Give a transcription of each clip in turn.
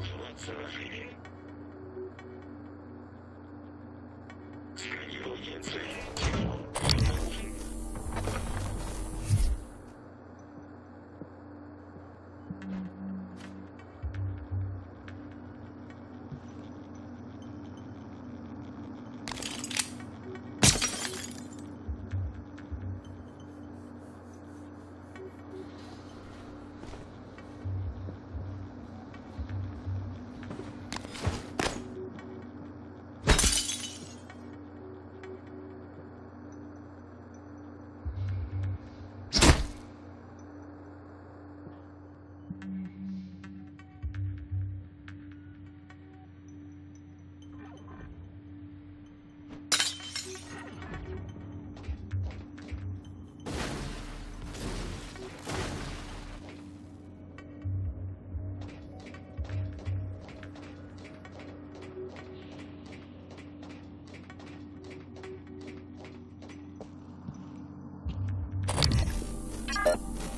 заражение. Сканирование you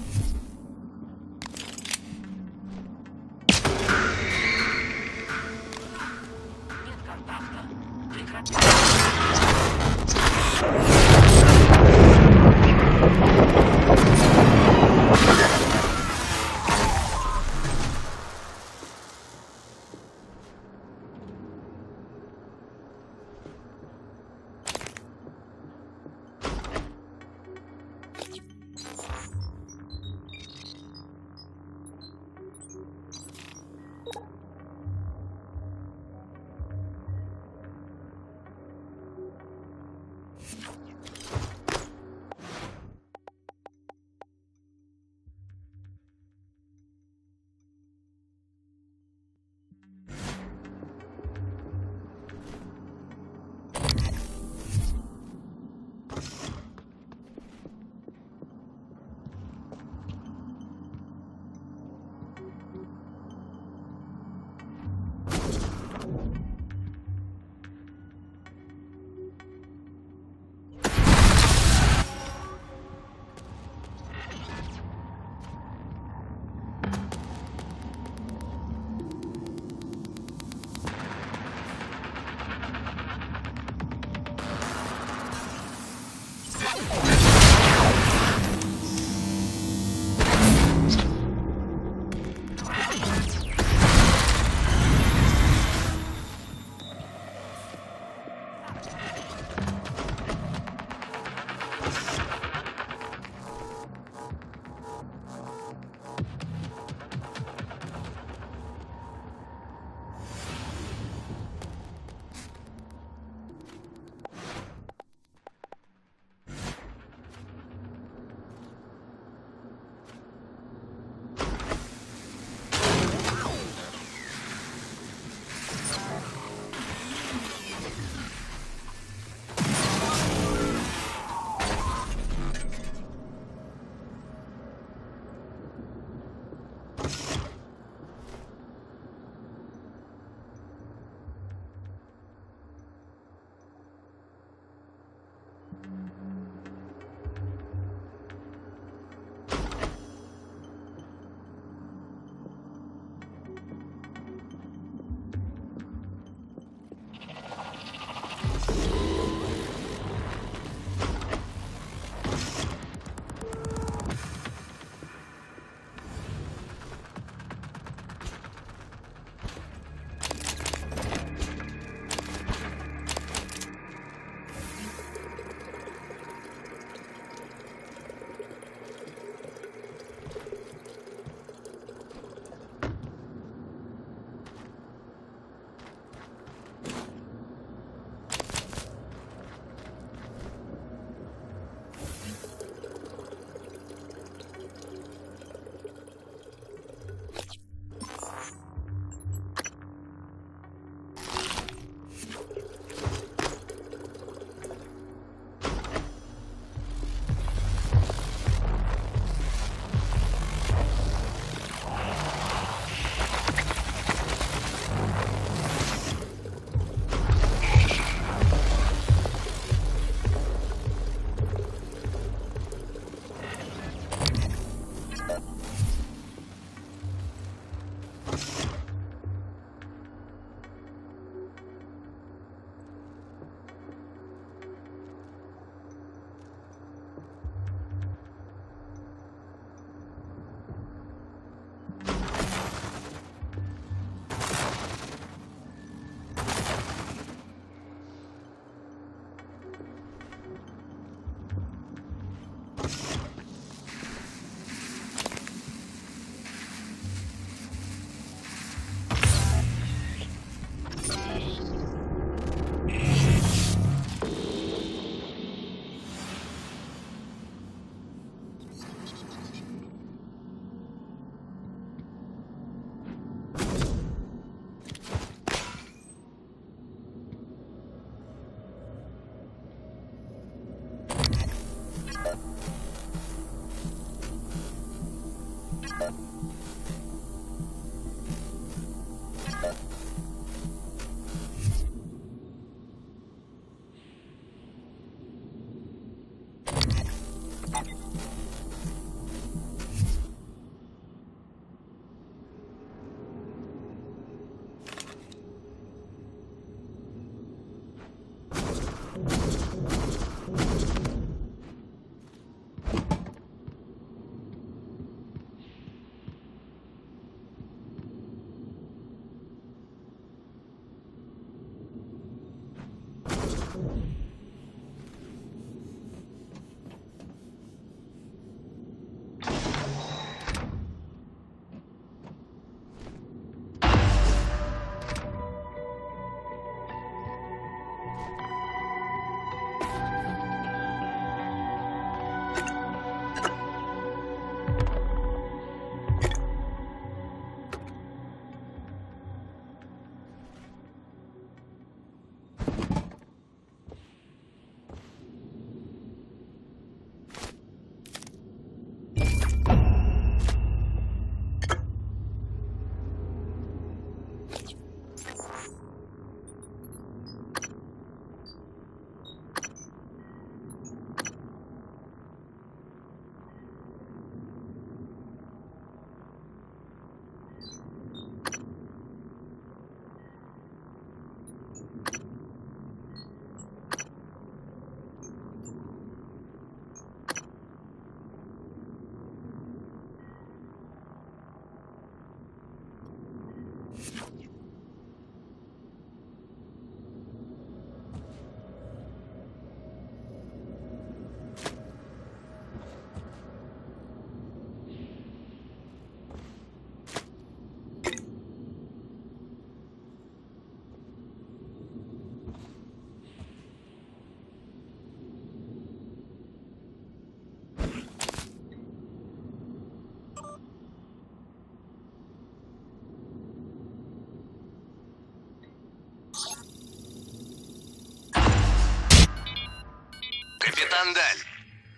Капитан Даль,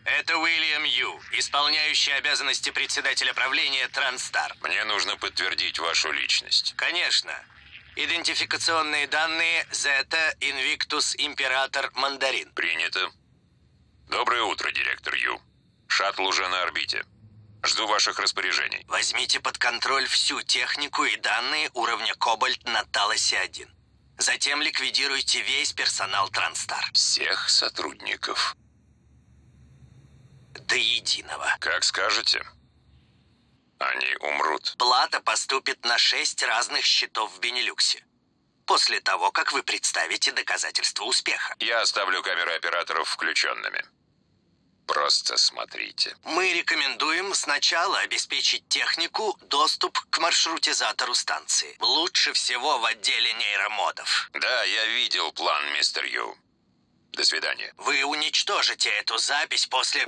это Уильям Ю, исполняющий обязанности председателя правления Транстар. Мне нужно подтвердить вашу личность. Конечно. Идентификационные данные Зета Инвиктус Император Мандарин. Принято. Доброе утро, директор Ю. Шаттл уже на орбите. Жду ваших распоряжений. Возьмите под контроль всю технику и данные уровня Кобальт на Талосе-1. Затем ликвидируйте весь персонал Транстар. Всех сотрудников. До единого. Как скажете. Они умрут. Плата поступит на шесть разных счетов в Бенилюксе. После того, как вы представите доказательства успеха. Я оставлю камеры операторов включенными. Просто смотрите. Мы рекомендуем сначала обеспечить технику доступ к маршрутизатору станции. Лучше всего в отделе нейромодов. Да, я видел план, мистер Ю. До свидания. Вы уничтожите эту запись после...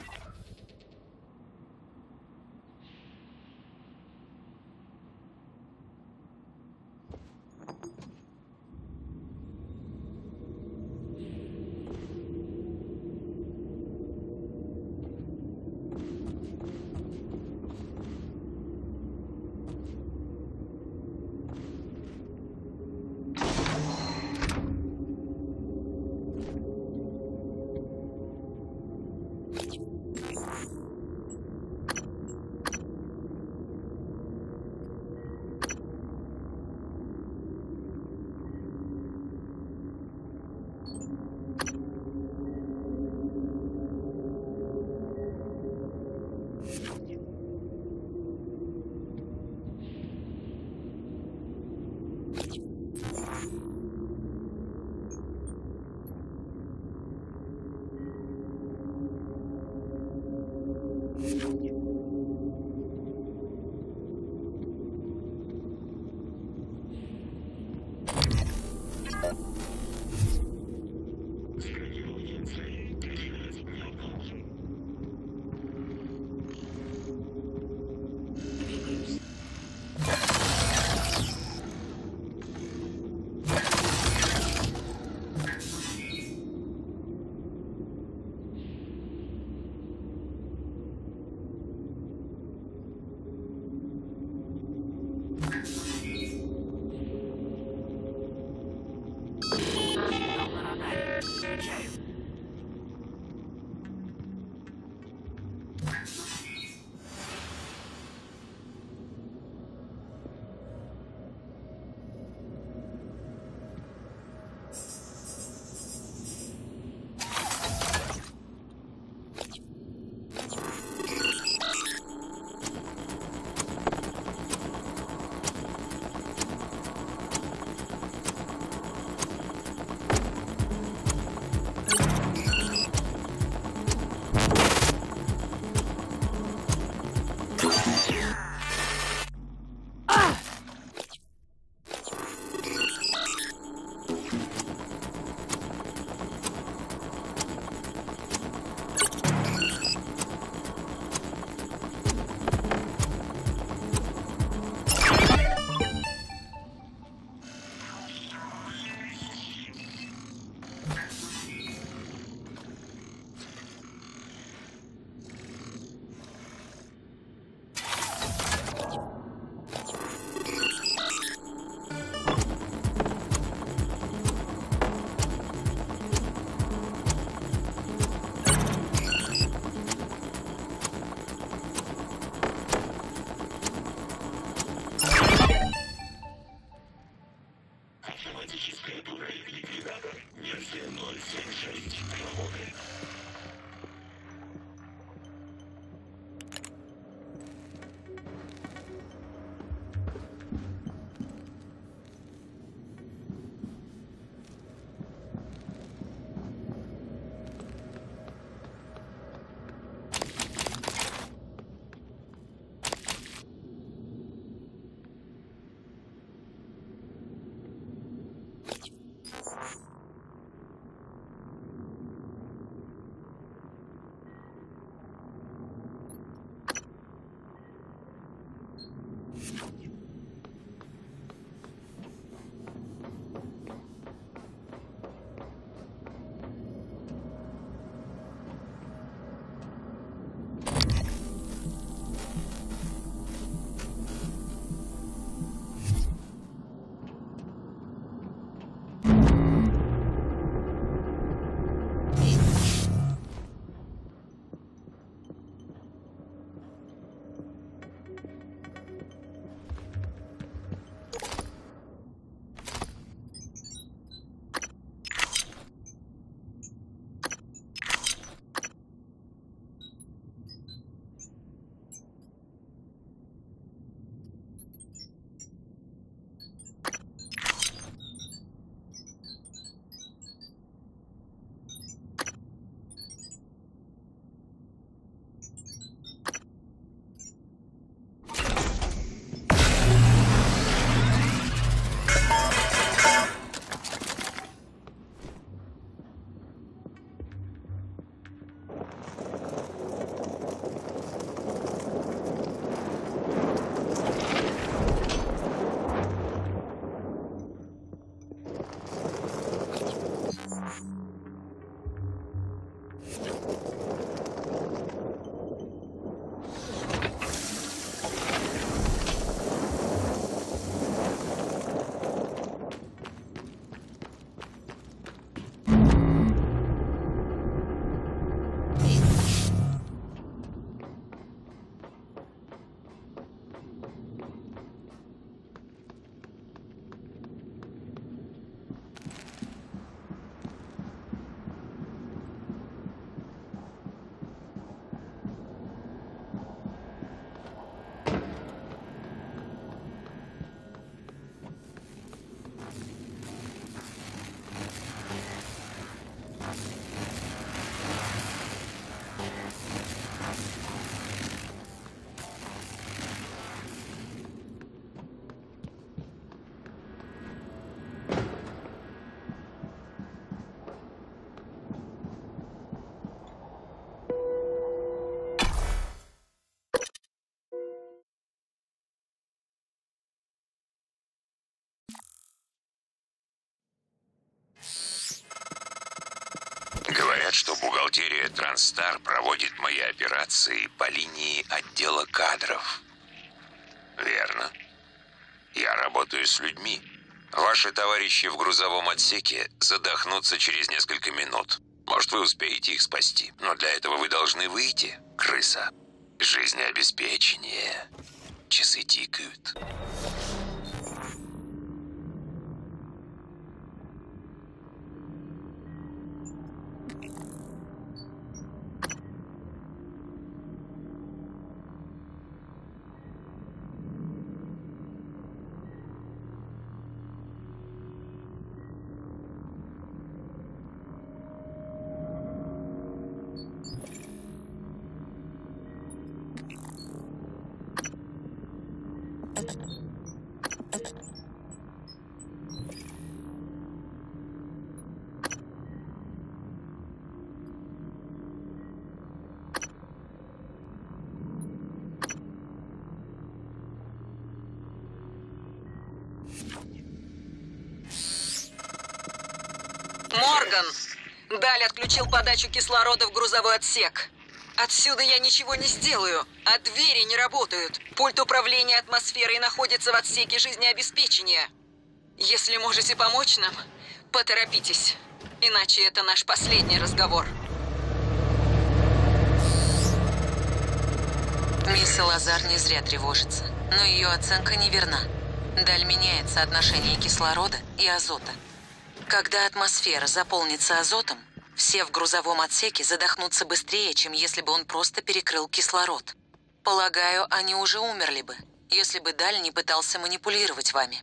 бухгалтерия Транстар проводит мои операции по линии отдела кадров. Верно. Я работаю с людьми. Ваши товарищи в грузовом отсеке задохнутся через несколько минут. Может, вы успеете их спасти. Но для этого вы должны выйти, крыса. Жизнеобеспечение. Часы тикают. Даль отключил подачу кислорода в грузовой отсек. Отсюда я ничего не сделаю, а двери не работают. Пульт управления атмосферой находится в отсеке жизнеобеспечения. Если можете помочь нам, поторопитесь. Иначе это наш последний разговор. Мисс Лазар не зря тревожится, но ее оценка неверна. Даль меняет соотношение кислорода и азота. Когда атмосфера заполнится азотом, все в грузовом отсеке задохнутся быстрее, чем если бы он просто перекрыл кислород. Полагаю, они уже умерли бы, если бы Даль не пытался манипулировать вами.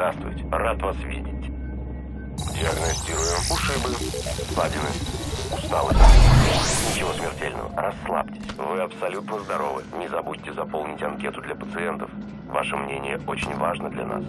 Здравствуйте, рад вас видеть. Диагностируем ушибы, ссадины, усталость. Ничего смертельного, расслабьтесь. Вы абсолютно здоровы. Не забудьте заполнить анкету для пациентов. Ваше мнение очень важно для нас.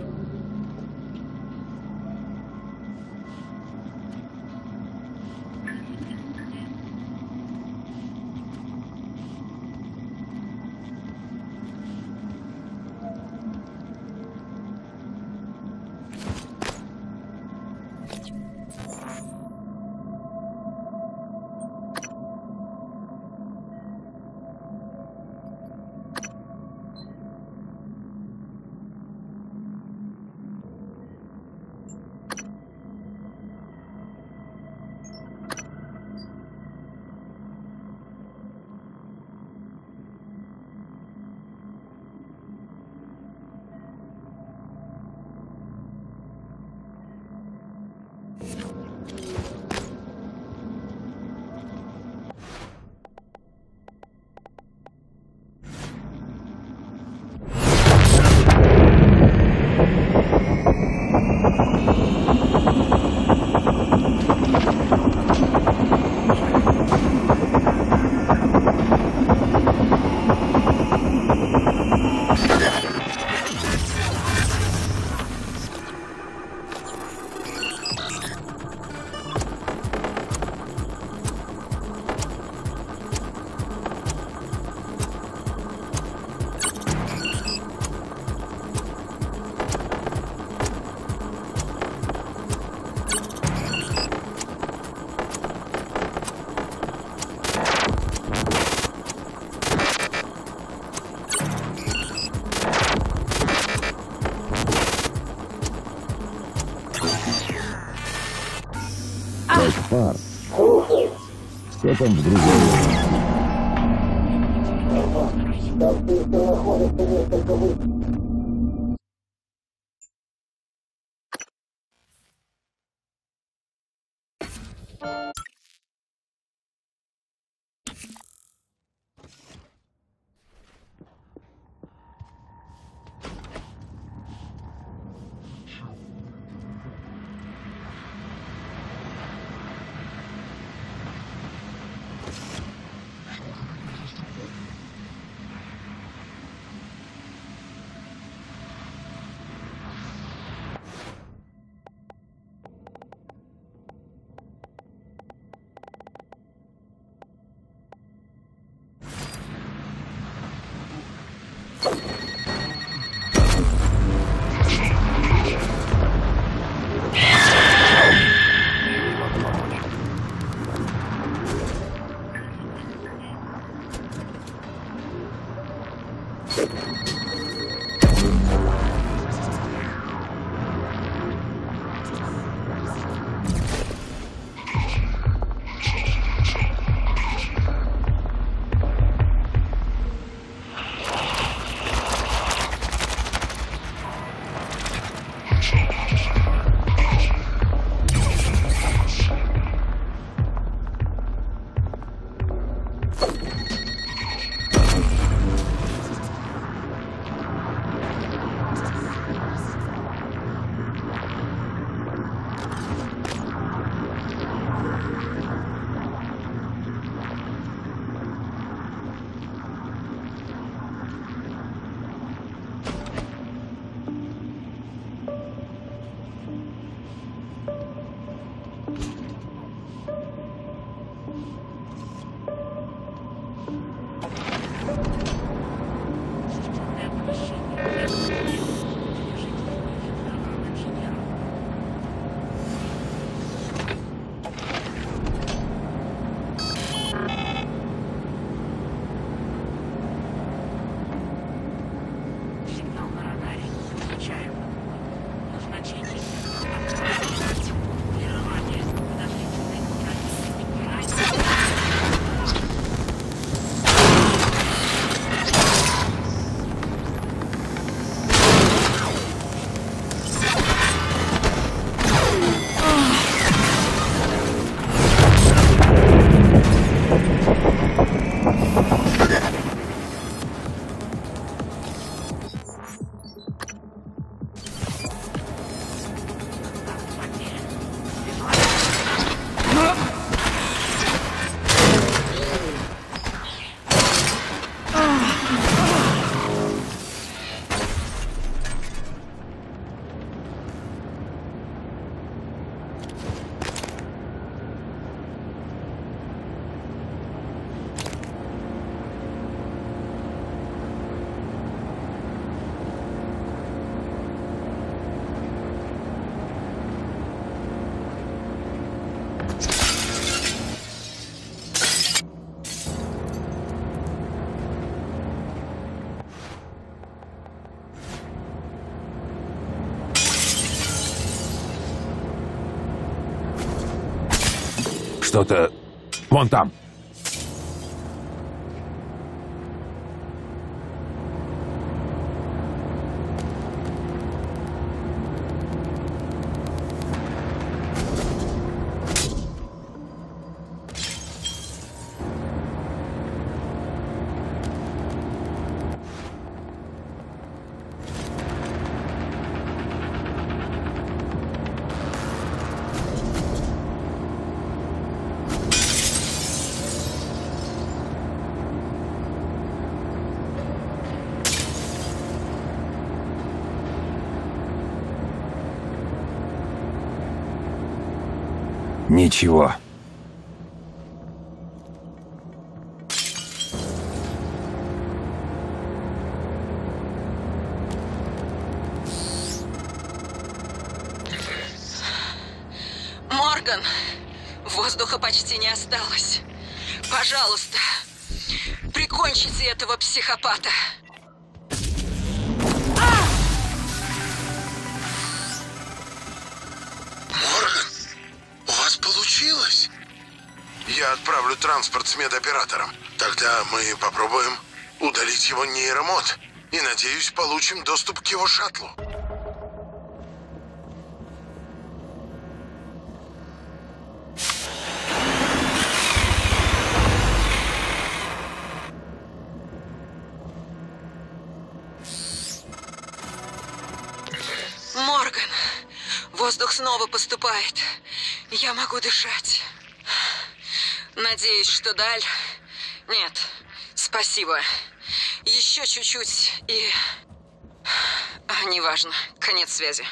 Там в грузовике? Что-то... Вон там. Ничего. С медоператором. Тогда мы попробуем удалить его нейромод. И, надеюсь, получим доступ к его шаттлу. Морган, воздух снова поступает. Я могу дышать. Надеюсь, что Даль... Нет, спасибо. Еще чуть-чуть и... А, неважно. Конец связи.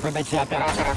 Чист. Выдача операторов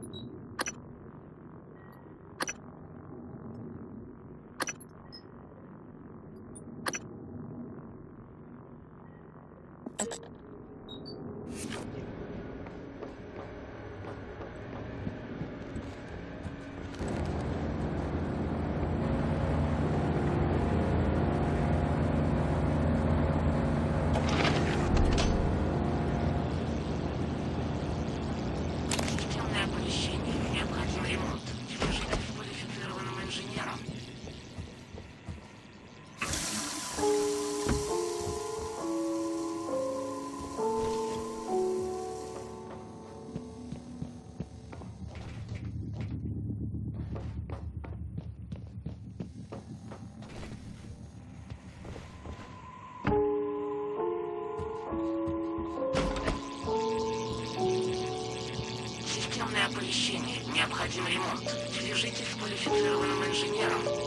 Необходим ремонт. Свяжитесь с квалифицированным инженером.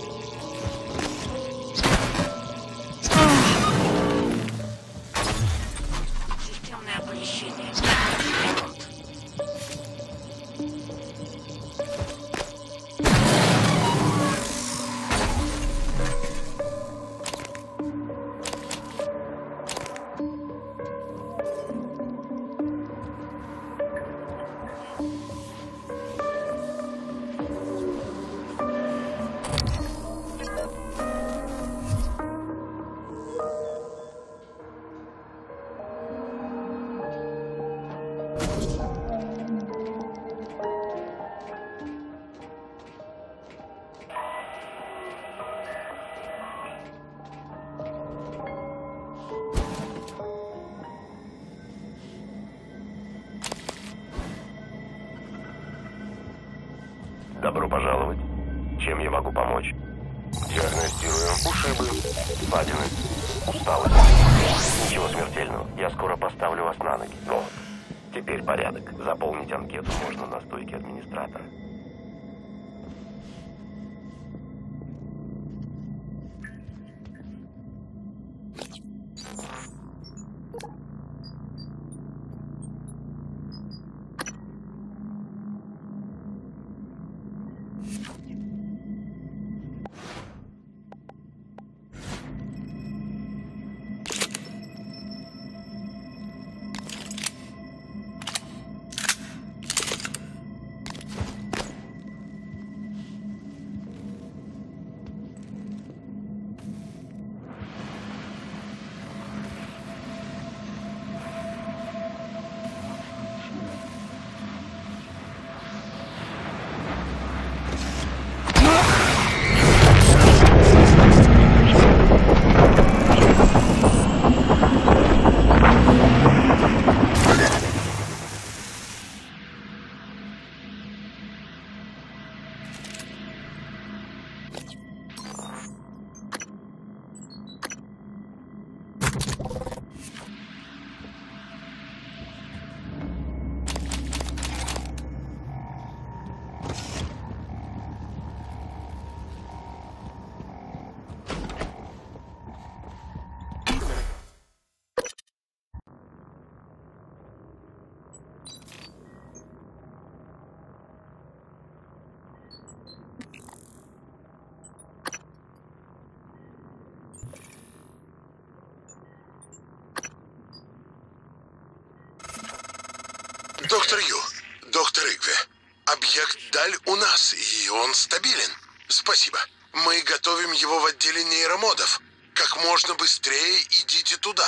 Ссадины, усталость. Ничего смертельного. Я скоро поставлю вас на ноги. Но теперь порядок. Заполнить анкету можно на Даль у нас, и он стабилен. Спасибо. Мы готовим его в отделе нейромодов. Как можно быстрее идите туда.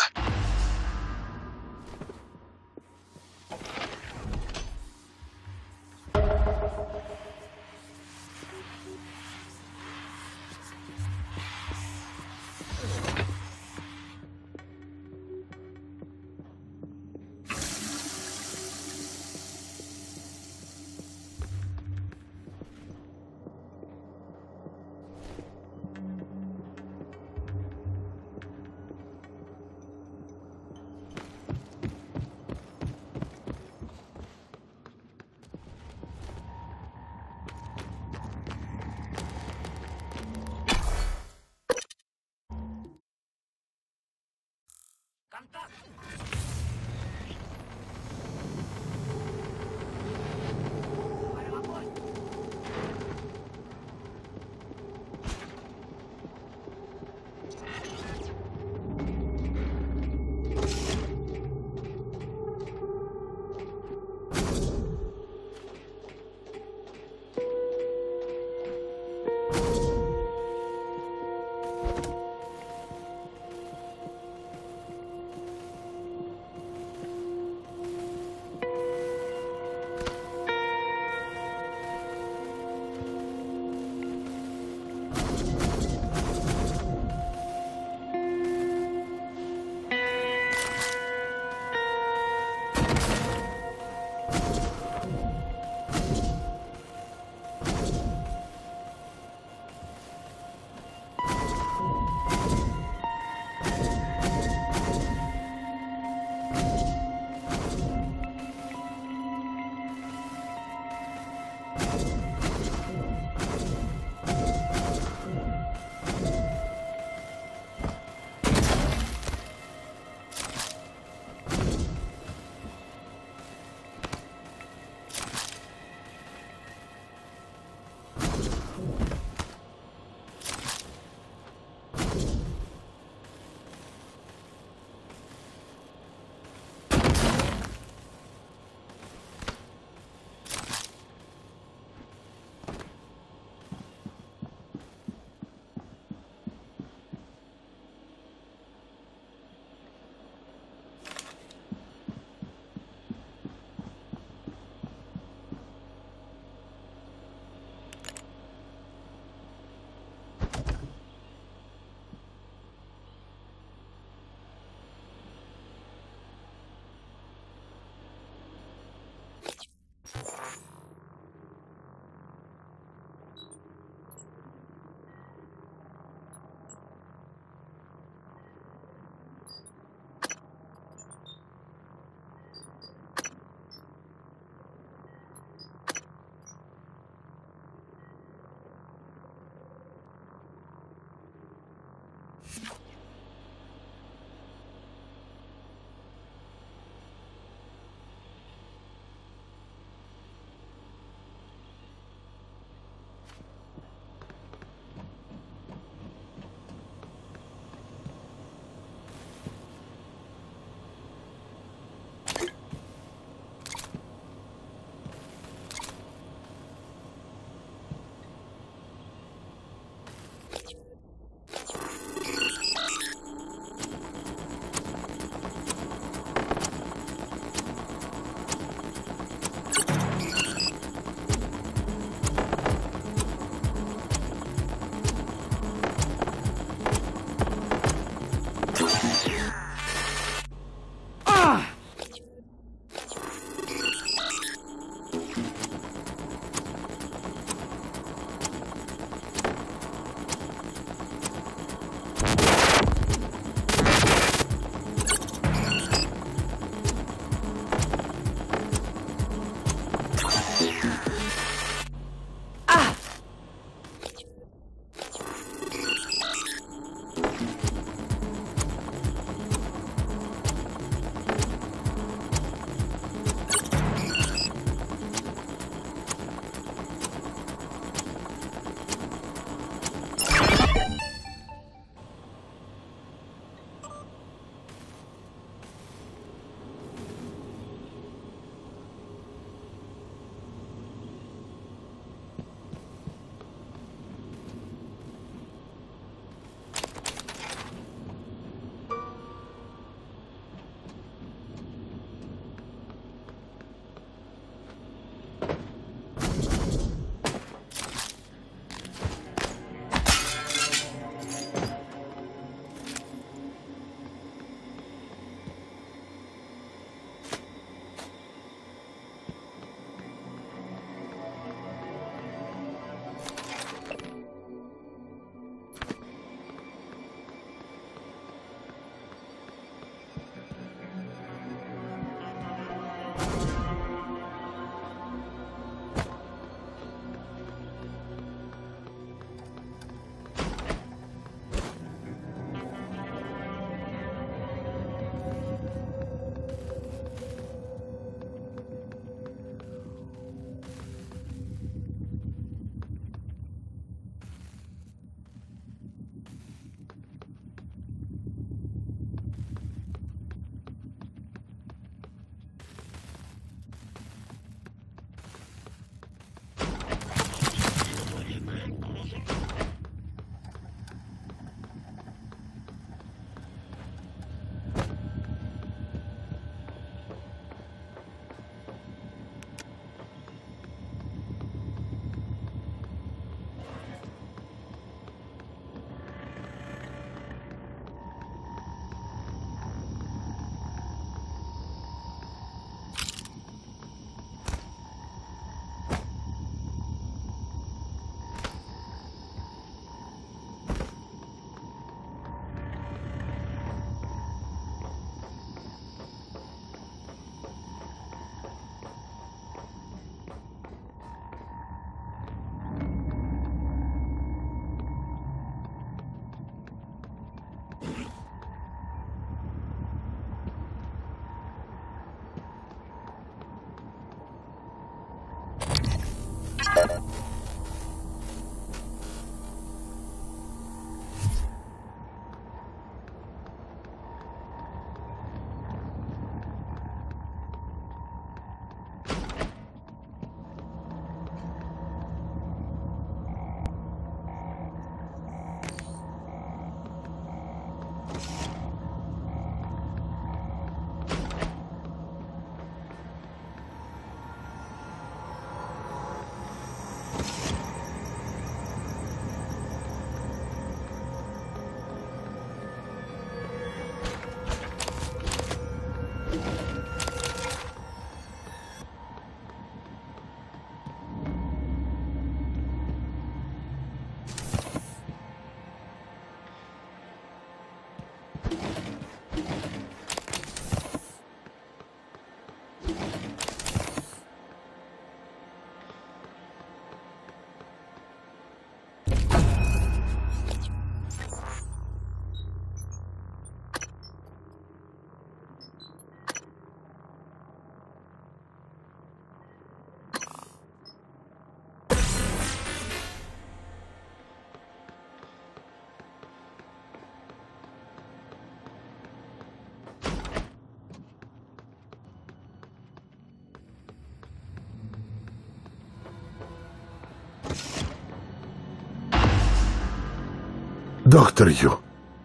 Доктор Ю,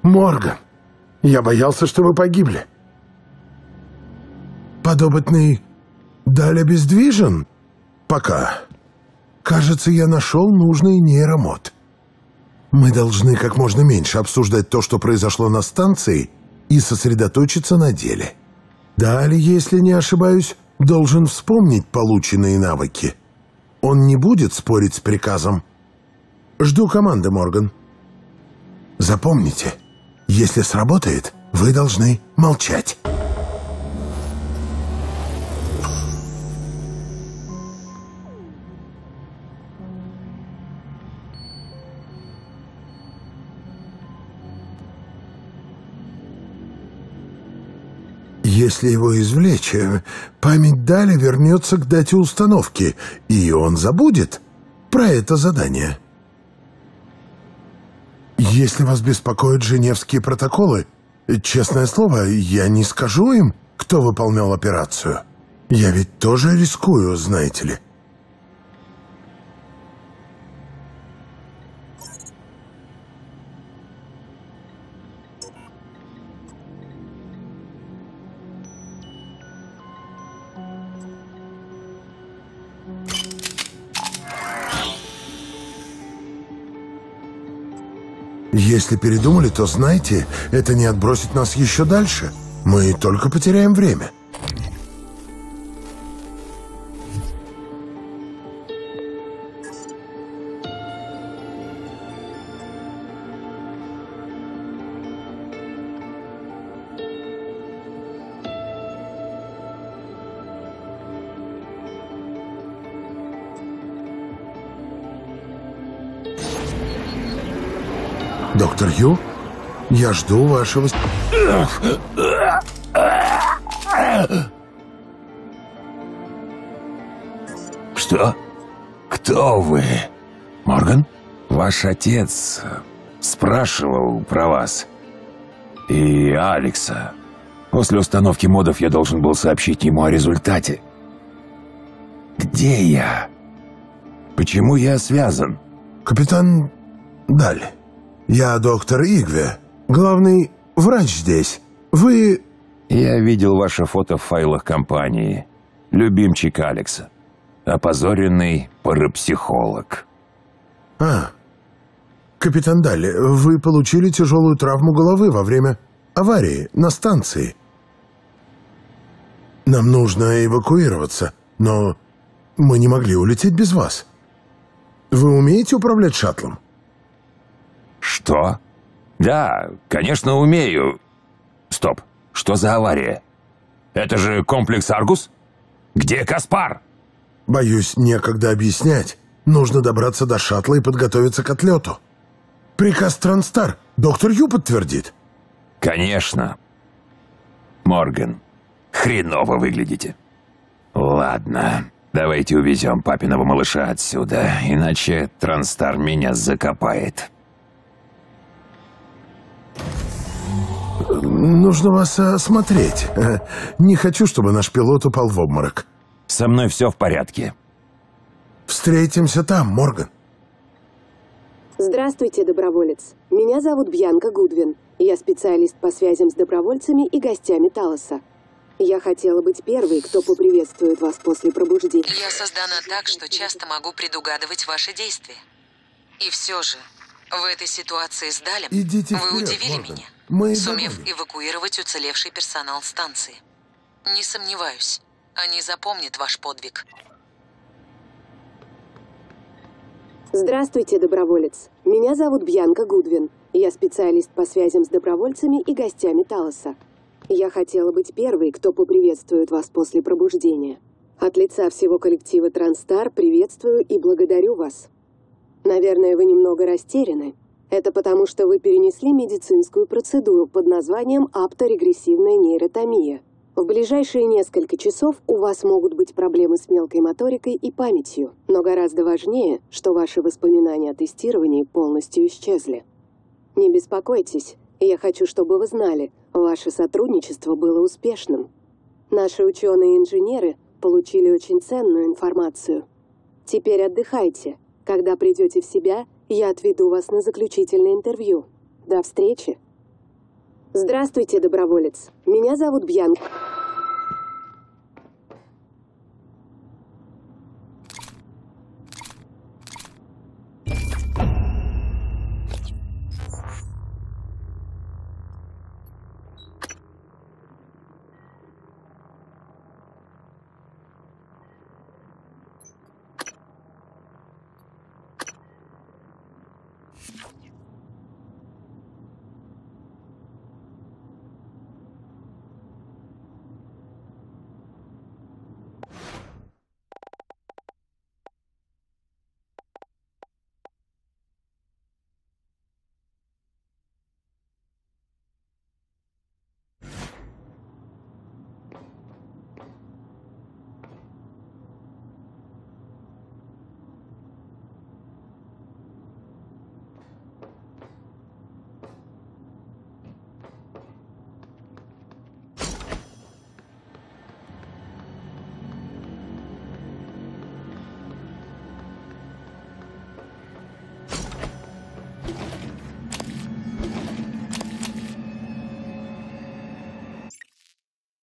Морган, я боялся, что вы погибли. Подопытный Даль обездвижен? Пока. Кажется, я нашел нужный нейромод. Мы должны как можно меньше обсуждать то, что произошло на станции, и сосредоточиться на деле. Далее, если не ошибаюсь, должен вспомнить полученные навыки. Он не будет спорить с приказом. Жду команды, Морган. Запомните, если сработает, вы должны молчать. Если его извлечь, э, память Дали вернется к дате установки, и он забудет про это задание. Если вас беспокоят женевские протоколы, честное слово, я не скажу им, кто выполнял операцию. Я ведь тоже рискую, знаете ли. Если передумали, то знайте, это не отбросит нас еще дальше. Мы только потеряем время. Ю, я жду вашего... Что? Кто вы? Морган? Ваш отец спрашивал про вас. И Алекса. После установки модов я должен был сообщить ему о результате. Где я? Почему я связан? Капитан Даль, я доктор Игве, главный врач здесь. Вы... Я видел ваше фото в файлах компании. Любимчик Алекса. Опозоренный парапсихолог. А, капитан Даль, вы получили тяжелую травму головы во время аварии на станции. Нам нужно эвакуироваться, но мы не могли улететь без вас. Вы умеете управлять шаттлом? Что? Да, конечно, умею. Стоп, что за авария? Это же комплекс Аргус? Где Каспар? Боюсь, некогда объяснять. Нужно добраться до шаттла и подготовиться к отлету. Приказ Транстар. Доктор Ю подтвердит. Конечно. Морган, хреново выглядите. Ладно, давайте увезем папиного малыша отсюда, иначе Транстар меня закопает. Нужно вас осмотреть. Э, Не хочу, чтобы наш пилот упал в обморок. Со мной все в порядке. Встретимся там, Морган. Здравствуйте, доброволец. Меня зовут Бьянка Гудвин. Я специалист по связям с добровольцами и гостями Талоса. Я хотела быть первой, кто поприветствует вас после пробуждения. Я создана так, что часто могу предугадывать ваши действия. И все же, в этой ситуации с Далем Идите вы вперед, удивили Морган. меня, Мы сумев довольны. эвакуировать уцелевший персонал станции. Не сомневаюсь, они запомнят ваш подвиг. Здравствуйте, доброволец. Меня зовут Бьянка Гудвин. Я специалист по связям с добровольцами и гостями Талоса. Я хотела быть первой, кто поприветствует вас после пробуждения. От лица всего коллектива Транстар приветствую и благодарю вас. Наверное, вы немного растеряны. Это потому, что вы перенесли медицинскую процедуру под названием апторегрессивная нейротомия. В ближайшие несколько часов у вас могут быть проблемы с мелкой моторикой и памятью, но гораздо важнее, что ваши воспоминания о тестировании полностью исчезли. Не беспокойтесь, я хочу, чтобы вы знали, ваше сотрудничество было успешным. Наши ученые инженеры получили очень ценную информацию. Теперь отдыхайте. Когда придете в себя, я отведу вас на заключительное интервью. До встречи! Здравствуйте, доброволец. Меня зовут Бьянка.